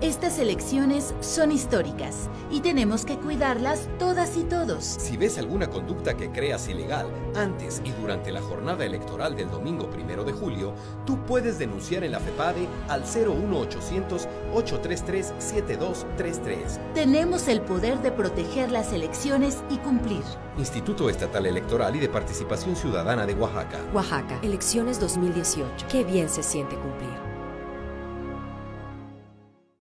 Estas elecciones son históricas y tenemos que cuidarlas todas y todos. Si ves alguna conducta que creas ilegal antes y durante la jornada electoral del domingo primero de julio, tú puedes denunciar en la FEPADE al 01800 833 7233. Tenemos el poder de proteger las elecciones y cumplir. Instituto Estatal Electoral y de Participación Ciudadana de Oaxaca. Oaxaca, elecciones 2018. Qué bien se siente cumplir.